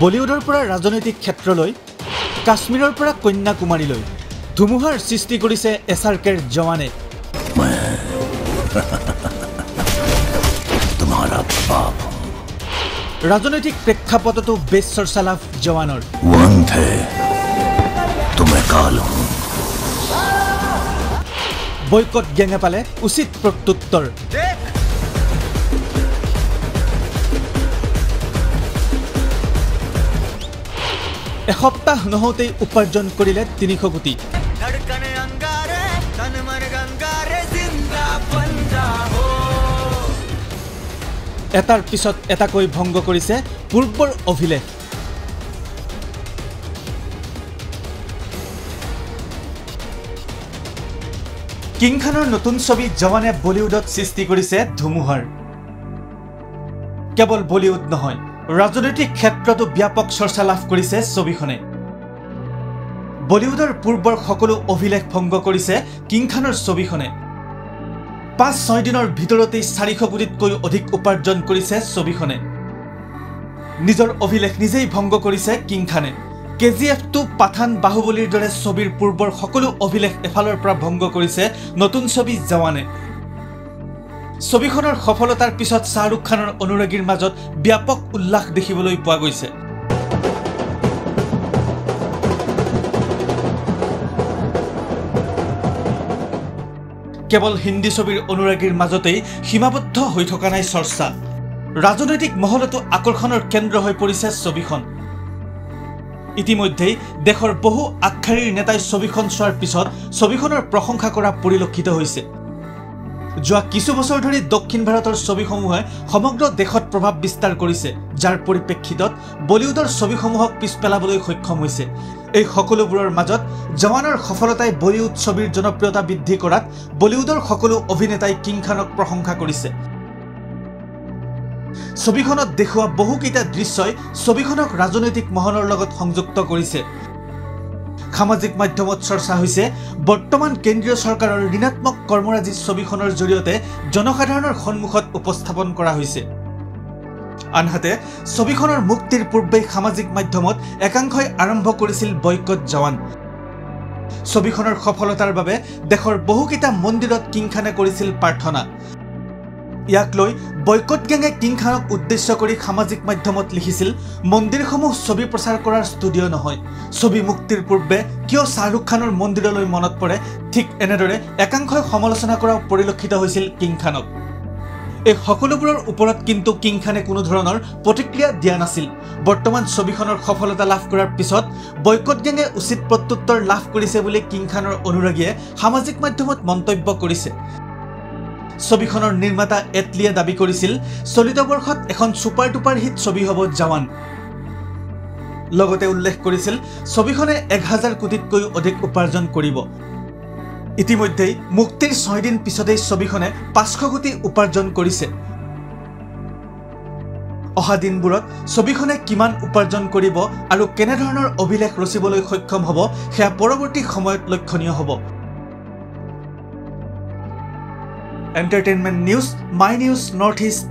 বলিউডৰ পৰা ৰাজনৈতিক ক্ষেত্ৰলৈ কাশ্মীৰৰ পৰা কন্যাকুমাৰীলৈ ধুমুহাৰ সৃষ্টি কৰিছে এছ আৰ কেৰ জৱানে ৰাজনৈতিক প্ৰেক্ষাপটতো বেছ চৰ্চা লাভ জৱানৰ বৈকট গেঙে পালে উচিত প্ৰত্যুত্তৰ। এসপ্তাহ নহওঁতেই উপাৰ্জন কৰিলে তিনিশ কোটি। এটাৰ পিছত এটাকৈ ভংগ কৰিছে পূৰ্বৰ অভিলেখ। কিং খানৰ নতুন ছবি জৱানে বলিউডত সৃষ্টি কৰিছে ধুমুহাৰ। কেৱল বলিউড নহয় ৰাজনৈতিক ক্ষেত্ৰতো ব্যাপক চৰ্চা লাভ কৰিছে ছবিখনে। বলিউডৰ পূৰ্বৰ সকলো অভিলেখ ভংগ কৰিছে কিং খানৰ ছবিখনে। পাঁচ ছয় দিনৰ ভিতৰতেই চাৰিশ কোটিতকৈও অধিক উপাৰ্জন কৰিছে ছবিখনে। নিজৰ অভিলেখ নিজেই ভংগ কৰিছে কিং খানে। K G F two Pathaan বাহুবলীৰ দৰে ছবিৰ পূৰ্বৰ সকলো অভিলেখ এফালৰ পৰা ভংগ কৰিছে নতুন ছবি জৱানে। ছবিখনৰ সফলতাৰ পিছত শ্বাহৰুখ খানৰ অনুৰাগীৰ মাজত ব্যাপক উল্লাস দেখিবলৈ পোৱা গৈছে। কেৱল হিন্দী ছবিৰ অনুৰাগীৰ মাজতেই সীমাবদ্ধ হৈ থকা নাই চৰ্চা। ৰাজনৈতিক মহলতো আকৰ্ষণৰ কেন্দ্ৰ হৈ পৰিছে ছবিখন। ইতিমধ্যেই দেশৰ বহু আগশাৰীৰ নেতাই ছবিখন চোৱাৰ পিছত ছবিখনৰ প্ৰশংসা কৰা পৰিলক্ষিত হৈছে। যোৱা কিছু বছৰ ধৰি দক্ষিণ ভাৰতৰ ছবিসমূহে সমগ্ৰ দেশত প্ৰভাৱ বিস্তাৰ কৰিছে যাৰ পৰিপ্ৰেক্ষিতত বলিউডৰ ছবিসমূহক পিছ পেলাবলৈ সক্ষম হৈছে। এই সকলোবোৰৰ মাজত জৱানৰ সফলতাই বলিউড ছবিৰ জনপ্ৰিয়তা বৃদ্ধি কৰাত বলিউডৰ সকলো অভিনেতাই কিং খানক প্ৰশংসা কৰিছে। ছবিখনত দেখুওৱা বহুকেইটা দৃশ্যই ছবিখনক ৰাজনৈতিক মহলৰ লগত সংযুক্ত কৰিছে। সামাজিক মাধ্যমত চৰ্চা হৈছে বৰ্তমান কেন্দ্ৰীয় চৰকাৰৰ ঋণাত্মক কৰ্মৰাজি ছবিখনৰ জৰিয়তে জনসাধাৰণৰ সন্মুখত উপস্থাপন কৰা হৈছে। আনহাতে ছবিখনৰ মুক্তিৰ পূৰ্বেই সামাজিক মাধ্যমত একাংশই আৰম্ভ কৰিছিল বৈকট জৱান ছবিখনৰ সফলতাৰ বাবে দেশৰ বহুকেইটা মন্দিৰত কিং খানে কৰিছিল প্ৰাৰ্থনা। ইয়াক লৈ বৈকট গেঙে কিং খানক উদ্দেশ্য কৰি সামাজিক মাধ্যমত লিখিছিল মন্দিৰসমূহ ছবি প্ৰচাৰ কৰাৰ ষ্টুডিঅ' নহয়। ছবি মুক্তিৰ পূৰ্বে কিয় শ্বাহৰুখ খানৰ মন্দিৰলৈ মনত পৰে? ঠিক এনেদৰে একাংশই সমালোচনা কৰাও পৰিলক্ষিত হৈছিল কিং খানক এই সকলোবোৰৰ ওপৰত কিন্তু কিং খানে কোনো ধৰণৰ প্ৰতিক্ৰিয়া দিয়া নাছিল। বৰ্তমান ছবিখনৰ সফলতা লাভ কৰাৰ পিছত বৈকট গেঙে উচিত প্ৰত্যুত্তৰ লাভ কৰিছে বুলি কিং খানৰ অনুৰাগীয়ে সামাজিক মাধ্যমত মন্তব্য কৰিছে। ছবিখনৰ নিৰ্মাতা এটলিয়ে দাবী কৰিছিল চলিত বৰ্ষত এখন ছুপাৰ টুপাৰ হিট ছবি হ'ব জৱান। লগতে উল্লেখ কৰিছিল ছবিখনে এক হাজাৰ কোটিতকৈও অধিক উপাৰ্জন কৰিব। ইতিমধ্যেই মুক্তিৰ ছয়দিন পিছতেই ছবিখনে পাঁচশ কোটি উপাৰ্জন কৰিছে। অহা দিনবোৰত ছবিখনে কিমান উপাৰ্জন কৰিব আৰু কেনেধৰণৰ অভিলেখ ৰচিবলৈ সক্ষম হ'ব সেয়া পৰৱৰ্তী সময়ত লক্ষণীয় হ'ব। entertainment news, my news, notice.